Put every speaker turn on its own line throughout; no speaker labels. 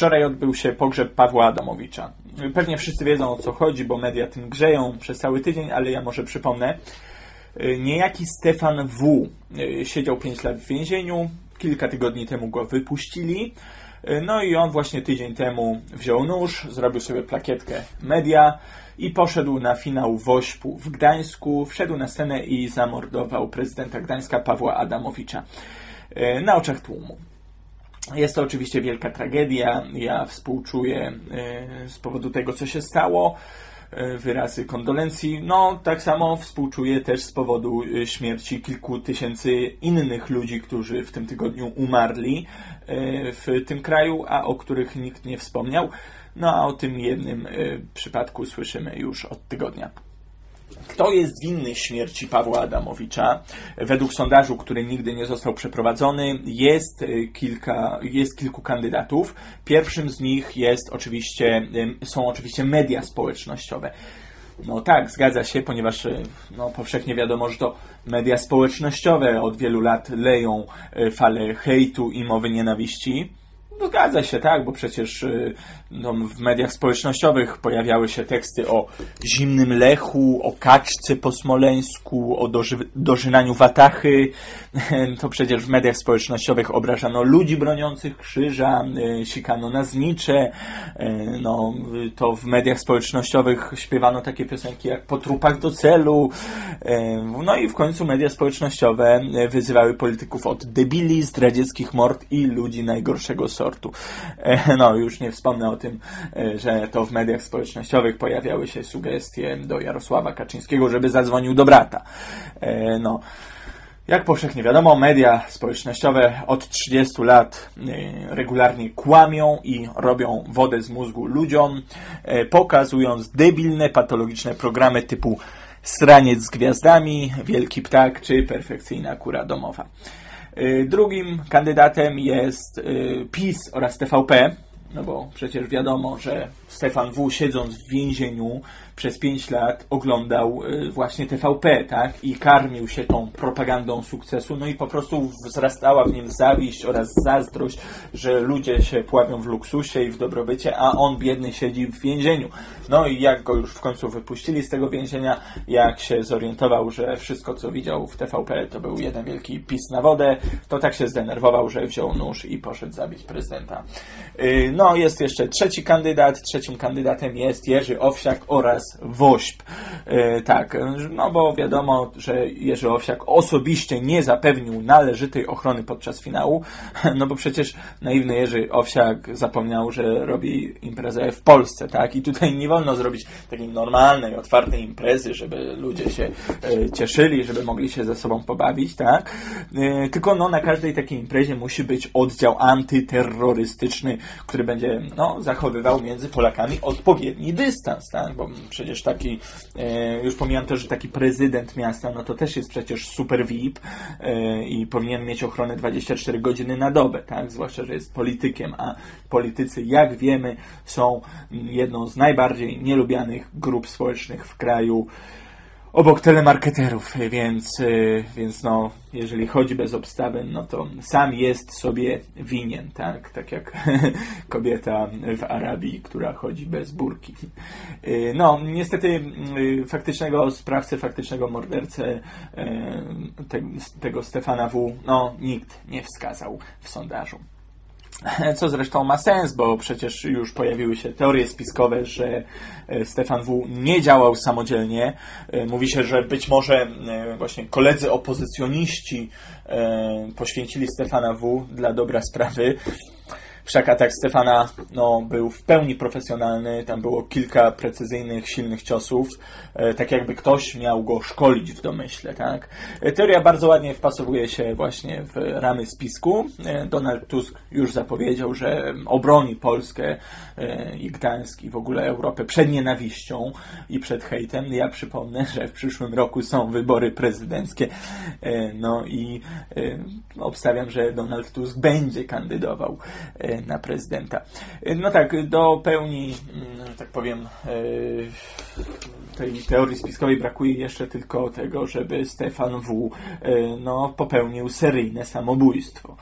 Wczoraj odbył się pogrzeb Pawła Adamowicza. Pewnie wszyscy wiedzą o co chodzi, bo media tym grzeją przez cały tydzień, ale ja może przypomnę. Niejaki Stefan W. siedział 5 lat w więzieniu. Kilka tygodni temu go wypuścili. No i on właśnie tydzień temu wziął nóż, zrobił sobie plakietkę media i poszedł na finał Wośpu w Gdańsku, wszedł na scenę i zamordował prezydenta Gdańska Pawła Adamowicza na oczach tłumu. Jest to oczywiście wielka tragedia. Ja współczuję e, z powodu tego, co się stało. E, wyrazy kondolencji. No, tak samo współczuję też z powodu e, śmierci kilku tysięcy innych ludzi, którzy w tym tygodniu umarli w tym kraju, a o których nikt nie wspomniał. No, a o tym jednym przypadku słyszymy już od tygodnia. Kto jest winny śmierci Pawła Adamowicza? Według sondażu, który nigdy nie został przeprowadzony, jest, y, kilka, jest kilku kandydatów. Pierwszym z nich jest oczywiście, są oczywiście media społecznościowe. No tak, zgadza się, ponieważ y, no, powszechnie wiadomo, że to media społecznościowe od wielu lat leją y, falę hejtu i mowy nienawiści. No, zgadza się, tak, bo przecież no, w mediach społecznościowych pojawiały się teksty o zimnym lechu, o kaczce po smoleńsku, o doży, dożynaniu watachy. To przecież w mediach społecznościowych obrażano ludzi broniących krzyża, e, sikano na znicze. E, no, to w mediach społecznościowych śpiewano takie piosenki jak po trupach do celu. E, no i w końcu media społecznościowe wyzywały polityków od debili, zdradzieckich mord i ludzi najgorszego sortu. No, już nie wspomnę o tym, e, że to w mediach społecznościowych pojawiały się sugestie do Jarosława Kaczyńskiego, żeby zadzwonił do brata. E, no. Jak powszechnie wiadomo, media społecznościowe od 30 lat e, regularnie kłamią i robią wodę z mózgu ludziom, pokazując debilne, patologiczne programy typu Straniec z gwiazdami, Wielki Ptak czy Perfekcyjna Kura Domowa. Drugim kandydatem jest PiS oraz TVP, no bo przecież wiadomo, że Stefan W. siedząc w więzieniu przez 5 lat oglądał y, właśnie TVP, tak? I karmił się tą propagandą sukcesu, no i po prostu wzrastała w nim zawiść oraz zazdrość, że ludzie się pławią w luksusie i w dobrobycie, a on biedny siedzi w więzieniu. No i jak go już w końcu wypuścili z tego więzienia, jak się zorientował, że wszystko co widział w TVP to był jeden wielki pis na wodę, to tak się zdenerwował, że wziął nóż i poszedł zabić prezydenta. Y, no jest jeszcze trzeci kandydat, trzecim kandydatem jest Jerzy Owsiak oraz WOŚP. E, tak, no bo wiadomo, że Jerzy Owsiak osobiście nie zapewnił należytej ochrony podczas finału, no bo przecież naiwny Jerzy Owsiak zapomniał, że robi imprezę w Polsce, tak? I tutaj nie wolno zrobić takiej normalnej, otwartej imprezy, żeby ludzie się e, cieszyli, żeby mogli się ze sobą pobawić, tak? E, tylko no, na każdej takiej imprezie musi być oddział antyterrorystyczny, który będzie no, zachowywał między Polakami odpowiedni dystans, tak? Bo przecież taki, e, już pomijam to, że taki prezydent miasta, no to też jest przecież super VIP e, i powinien mieć ochronę 24 godziny na dobę, tak? Zwłaszcza, że jest politykiem, a politycy, jak wiemy, są jedną z najbardziej nielubianych grup społecznych w kraju obok telemarketerów, więc, y, więc no, jeżeli chodzi bez obstawin, no to sam jest sobie winien, tak? Tak jak kobieta w Arabii, która chodzi bez burki. Y, no, niestety y, faktycznego sprawcę, faktycznego mordercę tego Stefana W. no, nikt nie wskazał w sondażu. Co zresztą ma sens, bo przecież już pojawiły się teorie spiskowe, że e, Stefan W. nie działał samodzielnie. E, mówi się, że być może e, właśnie koledzy opozycjoniści poświęcili Stefana W. dla dobra sprawy. Wszak atak Stefana no, był w pełni profesjonalny, tam było kilka precyzyjnych, silnych ciosów, e, tak jakby ktoś miał go szkolić w domyśle. Tak? E, teoria bardzo ładnie wpasowuje się właśnie w ramy spisku. E, Donald Tusk już zapowiedział, że obroni Polskę i Gdańsk i w ogóle Europę przed nienawiścią i przed hejtem. Ja przypomnę, że w przyszłym roku są wybory prezydenckie no i obstawiam, że Donald Tusk będzie kandydował na prezydenta. No tak, do pełni, mm, tak powiem, e, tej teorii spiskowej brakuje jeszcze tylko tego, żeby Stefan W. E, no, popełnił seryjne samobójstwo.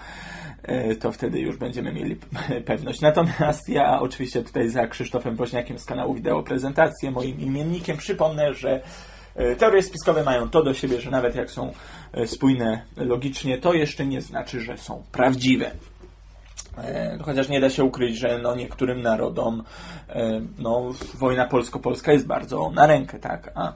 to wtedy już będziemy mieli pewność. Natomiast ja oczywiście tutaj za Krzysztofem Woźniakiem z kanału Wideo Prezentację, moim imiennikiem, przypomnę, że teorie spiskowe mają to do siebie, że nawet jak są spójne logicznie, to jeszcze nie znaczy, że są prawdziwe. E, chociaż nie da się ukryć, że no niektórym narodom e, no, wojna polsko-polska jest bardzo na rękę, tak? A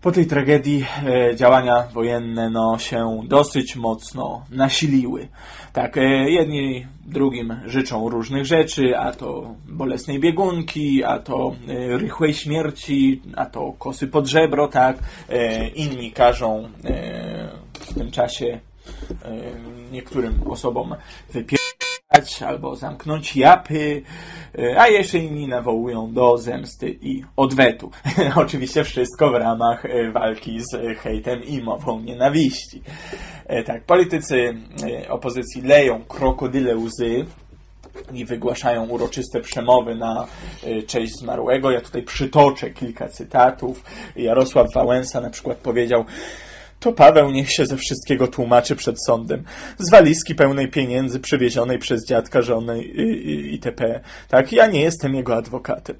po tej tragedii e, działania wojenne no, się dosyć mocno nasiliły. Tak, jedni drugim życzą różnych rzeczy, a to bolesnej biegunki, a to rychłej śmierci, a to kosy pod żebro, tak. Inni każą w tym czasie niektórym osobom wypierać albo zamknąć japy, e, a jeszcze inni nawołują do zemsty i odwetu. Oczywiście wszystko w ramach e, walki z hejtem i mową nienawiści. E, tak, politycy opozycji leją krokodyle łzy, i wygłaszają uroczyste przemowy na cześć zmarłego. Ja tutaj przytoczę kilka cytatów. Jarosław Wałęsa na przykład powiedział to Paweł niech się ze wszystkiego tłumaczy przed sądem. Z walizki pełnej pieniędzy przywiezionej przez dziadka, żonę itp. Tak, ja nie jestem jego adwokatem.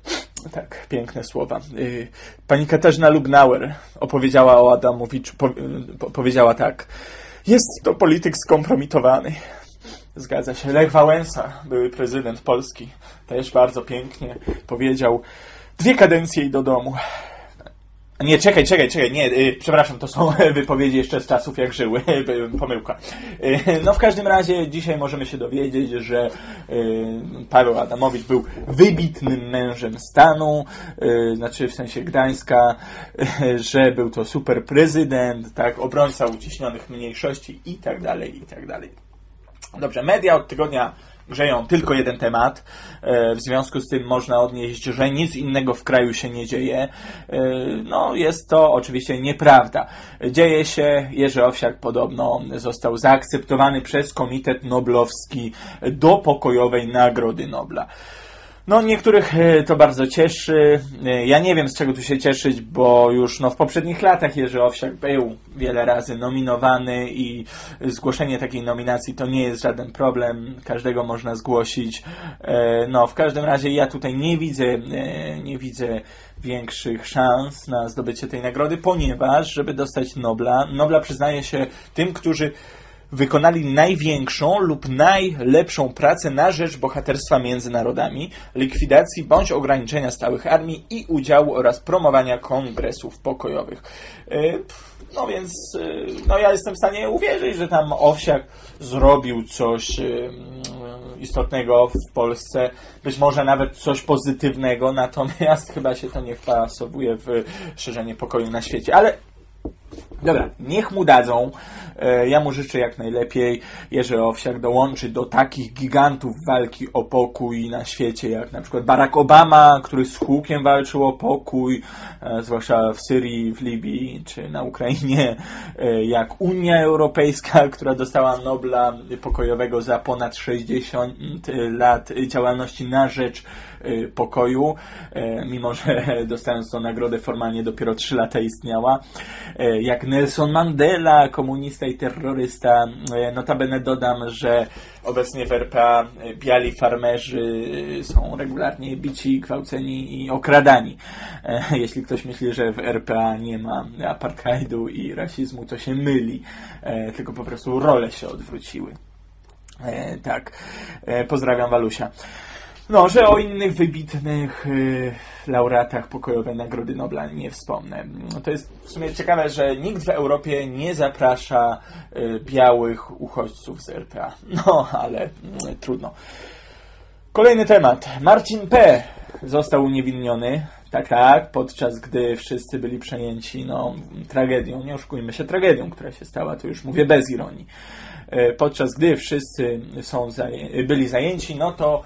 Tak, piękne słowa. Y, pani Katarzyna Lubnauer opowiedziała o Adamowiczu, po, powiedziała tak. Jest to polityk skompromitowany. Zgadza się. Lech Wałęsa, były prezydent Polski, też bardzo pięknie powiedział. Dwie kadencje i do domu. Nie, czekaj, czekaj, czekaj, nie, y, przepraszam, to są wypowiedzi jeszcze z czasów, jak żyły, pomyłka. Y, no w każdym razie dzisiaj możemy się dowiedzieć, że y, Paweł Adamowicz był wybitnym mężem stanu, znaczy w sensie Gdańska, że był to super prezydent, tak, obrońca uciśnionych mniejszości i tak dalej, i tak dalej. Dobrze, media od tygodnia grzeją tylko jeden temat. E, w związku z tym można odnieść, że nic innego w kraju się nie dzieje. E, no, jest to oczywiście nieprawda. Dzieje się, Jerzy Owsiak podobno został zaakceptowany przez Komitet Noblowski do pokojowej Nagrody Nobla. No, niektórych e, to bardzo cieszy. E, ja nie wiem, z czego tu się cieszyć, bo już no, w poprzednich latach Jerzy Owsiak był wiele razy nominowany i zgłoszenie takiej nominacji to nie jest żaden problem. Każdego można zgłosić. E, no, w każdym razie ja tutaj nie widzę, nie widzę większych szans na zdobycie tej nagrody, ponieważ, żeby dostać Nobla, Nobla przyznaje się tym, którzy wykonali największą lub najlepszą pracę na rzecz bohaterstwa między narodami, likwidacji bądź ograniczenia stałych armii i udziału oraz promowania kongresów pokojowych. E, no więc, e, no ja jestem w stanie uwierzyć, że tam Owsiak zrobił coś e, istotnego w Polsce, być może nawet coś pozytywnego, natomiast chyba się to nie wpasowuje w szerzenie pokoju na świecie. Ale Dobra, niech mu dadzą. E, ja mu życzę jak najlepiej. Jerzy Owsiak dołączy do takich gigantów walki o pokój na świecie, jak na przykład Barack Obama, który z hukiem walczył o pokój, e, zwłaszcza w Syrii, w Libii czy na Ukrainie, e, jak Unia Europejska, która dostała Nobla pokojowego za ponad 60 lat działalności na rzecz pokoju, mimo że dostając tą nagrodę formalnie dopiero 3 lata istniała. Jak Nelson Mandela, komunista i terrorysta. E, notabene dodam, że obecnie w RPA biali farmerzy są regularnie bici, gwałceni i okradani. E, jeśli ktoś myśli, że w RPA nie ma apartheidu i rasizmu, to się myli, e, tylko po prostu role się odwróciły. Tak, pozdrawiam Walusia. No, że o innych wybitnych y, laureatach pokojowej Nagrody Nobla nie wspomnę. To jest w sumie ciekawe, że nikt w Europie nie zaprasza y, białych uchodźców z RPA. No, ale y, trudno. Kolejny temat. Marcin P. został uniewinniony. Tak, tak, podczas gdy wszyscy byli przejęci no, tragedią, nie oszukujmy się, tragedią, która się stała, to już mówię bez ironii. Y, podczas gdy wszyscy są zaję byli zajęci, no to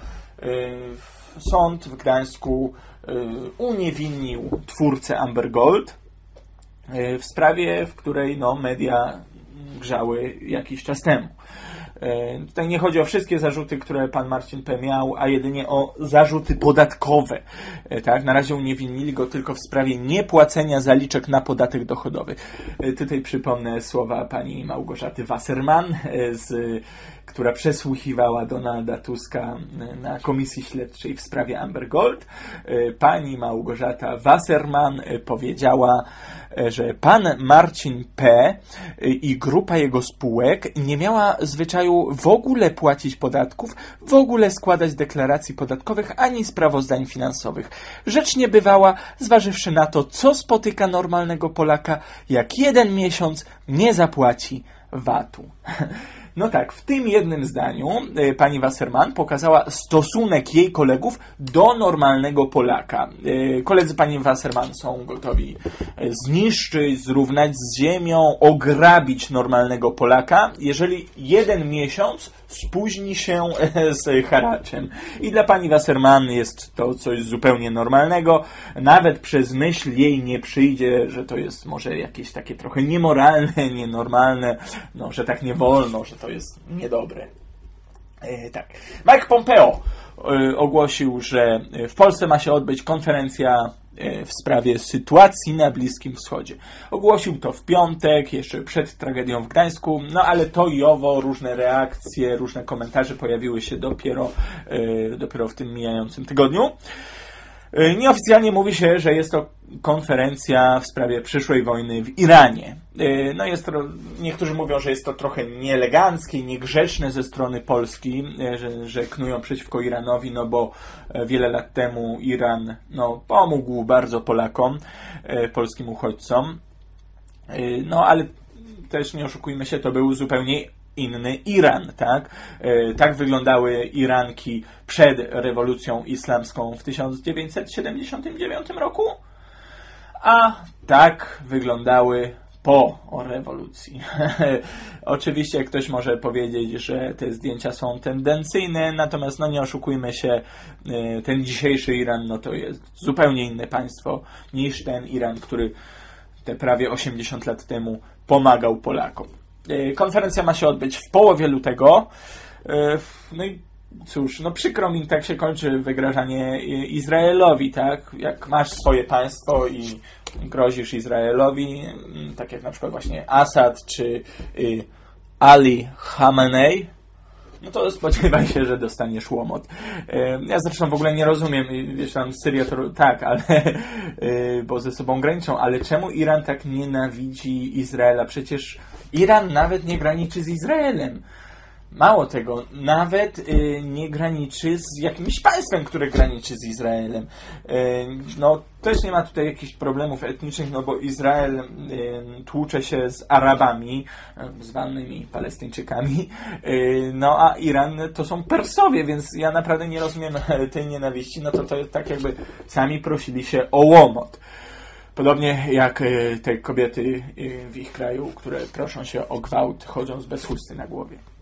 sąd w Gdańsku y, uniewinnił twórcę Amber Gold y, w sprawie, w której no, media grzały jakiś czas temu. Tutaj nie chodzi o wszystkie zarzuty, które pan Marcin P. miał, a jedynie o zarzuty podatkowe. Tak? Na razie uniewinnili go tylko w sprawie niepłacenia zaliczek na podatek dochodowy. Tutaj przypomnę słowa pani Małgorzaty Wasserman, z, która przesłuchiwała Donalda Tuska na komisji śledczej w sprawie Amber Gold. Pani Małgorzata Wasserman powiedziała, że pan Marcin P. i grupa jego spółek nie miała zwyczaju w ogóle płacić podatków, w ogóle składać deklaracji podatkowych ani sprawozdań finansowych. Rzecz nie bywała, zważywszy na to, co spotyka normalnego Polaka, jak jeden miesiąc nie zapłaci VAT-u. No tak, w tym jednym zdaniu y, pani Wasserman pokazała stosunek jej kolegów do normalnego Polaka. Y, koledzy pani Wasserman są gotowi y, zniszczyć, zrównać z ziemią, ograbić normalnego Polaka, jeżeli jeden miesiąc spóźni się z haraczem. I dla pani Wasserman jest to coś zupełnie normalnego. Nawet przez myśl jej nie przyjdzie, że to jest może jakieś takie trochę niemoralne, nienormalne, no, że tak nie wolno, że to jest niedobre. E, tak. Mike Pompeo e, ogłosił, że w Polsce ma się odbyć konferencja E, w sprawie sytuacji na Bliskim Wschodzie. Ogłosił to w piątek, jeszcze przed tragedią w Gdańsku, no ale to i owo, różne reakcje, różne komentarze pojawiły się dopiero, dopiero w tym mijającym tygodniu. E, nieoficjalnie mówi się, że jest to konferencja w sprawie przyszłej wojny w Iranie. E, no jest to, niektórzy mówią, że jest to trochę nieeleganckie, niegrzeczne ze strony Polski, e, że, że knują przeciwko Iranowi, no bo wiele lat temu Iran no, pomógł bardzo Polakom, polskim uchodźcom. No ale też nie oszukujmy się, to był zupełnie inny Iran, tak? E, tak wyglądały Iranki przed rewolucją islamską w 1979 roku, a tak wyglądały po rewolucji. Oczywiście ktoś może powiedzieć, że te zdjęcia są tendencyjne, natomiast no nie oszukujmy się, e, ten dzisiejszy Iran no to jest zupełnie inne państwo niż ten Iran, który te prawie 80 lat temu pomagał Polakom. E, konferencja ma się odbyć w połowie lutego. E, no i cóż, no przykro mi, tak się kończy wygrażanie Izraelowi, tak? Jak masz swoje państwo i grozisz Izraelowi, mm, tak jak na przykład właśnie Assad czy y, Ali Khamenei, no to spodziewaj się, że dostaniesz łomot. Ja zresztą w ogóle nie rozumiem, wiesz, tam Syria to tak, ale bo ze sobą graniczą, ale czemu Iran tak nienawidzi Izraela? Przecież Iran nawet nie graniczy z Izraelem. Mało tego, nawet y, nie graniczy z jakimś państwem, które graniczy z Izraelem. Y, no, też nie ma tutaj jakichś problemów etnicznych, no bo Izrael y, tłucze się z Arabami, y, zwanymi Palestyńczykami, y, no a Iran to są Persowie, więc ja naprawdę nie rozumiem tej nienawiści. No to to tak jakby sami prosili się o łomot. Podobnie jak e, te kobiety w ich kraju, które proszą się o gwałt, chodząc bez chusty na głowie.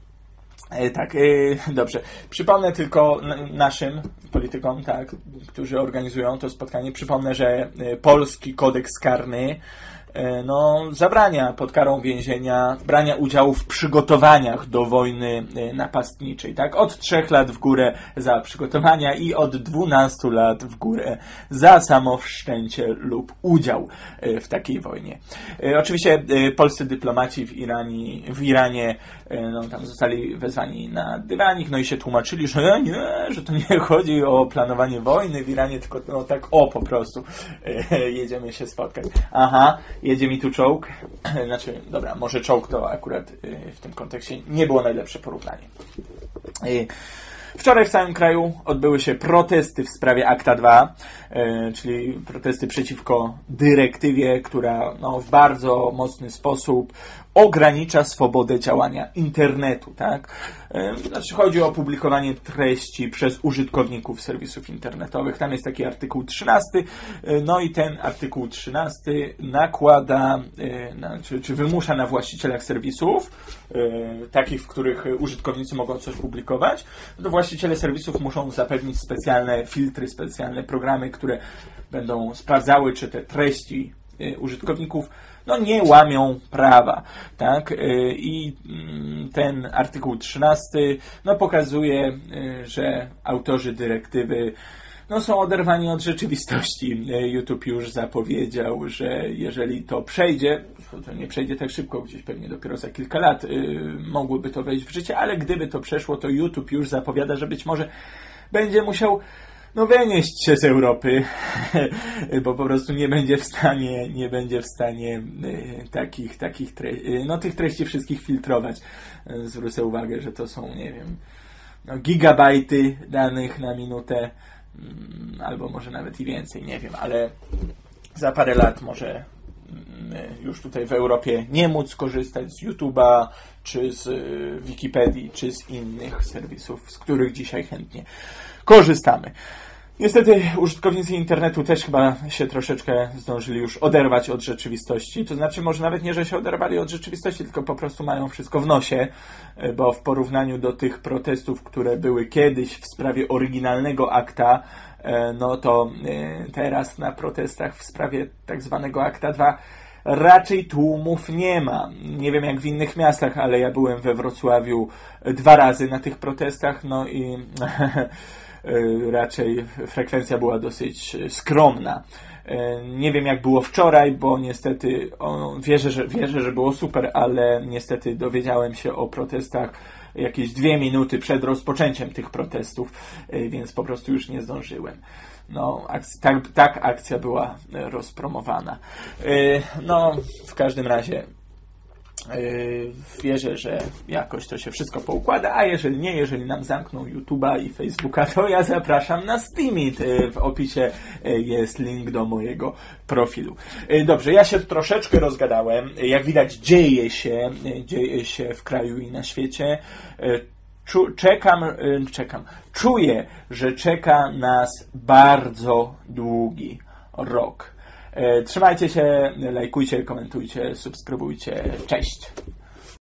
E, tak, dobrze. Przypomnę tylko naszym politykom, tak, którzy organizują to spotkanie, przypomnę, że polski kodeks karny E, no, zabrania pod karą więzienia brania udziału w przygotowaniach do wojny e, napastniczej. Tak? Od trzech lat w górę za przygotowania i od 12 lat w górę za samo wszczęcie lub udział e, w takiej wojnie. Oczywiście polscy dyplomaci w Iranie, w Iranie no, tam zostali wezwani na dywanik, no i się tłumaczyli, że nie, że to nie chodzi o planowanie wojny w Iranie, tylko no, tak o po prostu jedziemy się spotkać. Aha, jedzie mi tu czołg. Znaczy, dobra, może czołg to akurat y, w tym kontekście nie było najlepsze porównanie. Y, wczoraj w całym kraju odbyły się protesty w sprawie Akta 2, y, czyli protesty przeciwko dyrektywie, która no, w bardzo mocny sposób ogranicza swobodę działania internetu, tak? Znaczy chodzi o publikowanie treści przez użytkowników serwisów internetowych. Tam jest taki artykuł 13, no i ten artykuł 13 nakłada, czy, czy wymusza na właścicielach serwisów, takich, w których użytkownicy mogą coś publikować, to właściciele serwisów muszą zapewnić specjalne filtry, specjalne programy, które będą sprawdzały, czy te treści użytkowników no nie łamią prawa, tak? I mm, ten artykuł 13 no pokazuje, że autorzy dyrektywy no, są oderwani od rzeczywistości. YouTube już zapowiedział, że jeżeli to przejdzie, to nie przejdzie tak szybko, gdzieś pewnie dopiero za kilka lat mogłoby to wejść w życie, ale gdyby to przeszło, to YouTube już zapowiada, że być może będzie musiał no wynieść się z Europy, bo po prostu nie będzie w stanie, nie będzie w stanie y, takich, takich treści, no tych treści wszystkich filtrować. Zwrócę uwagę, że to są, nie wiem, no, gigabajty danych na minutę, mm, albo może nawet i więcej, nie wiem, ale za parę lat może już tutaj w Europie nie móc korzystać z YouTube'a, czy z y, Wikipedii, czy z innych serwisów, z których dzisiaj chętnie korzystamy. Niestety użytkownicy internetu też chyba się troszeczkę zdążyli już oderwać od rzeczywistości. To znaczy, może nawet nie, że się oderwali od rzeczywistości, tylko po prostu mają wszystko w nosie, e, bo w porównaniu do tych protestów, które były kiedyś w sprawie oryginalnego akta, e, no to e, teraz na protestach w sprawie tak zwanego akta 2 raczej tłumów nie ma. Nie wiem jak w innych miastach, ale ja byłem we Wrocławiu dwa razy na tych protestach, no i raczej frekwencja była dosyć skromna. E, nie wiem jak było wczoraj, bo niestety wierzę, że, wierzę, że było super, ale niestety dowiedziałem się o protestach jakieś dwie minuty przed rozpoczęciem tych protestów, e, więc po prostu już nie zdążyłem. No, akc- tak, tak akcja była rozpromowana. No, w każdym razie wierzę, że jakoś to się wszystko poukłada, a jeżeli nie, jeżeli nam zamkną YouTube'a i Facebooka, to ja zapraszam na Steamit. Yy, w opisie yy, jest link do mojego profilu. Dobrze, ja się troszeczkę rozgadałem. Jak widać, dzieje się, dzieje się w kraju i na świecie. czekam, czekam. Czuję, że czeka nas bardzo długi rok. E, trzymajcie się, lajkujcie, komentujcie, subskrybujcie. Cześć!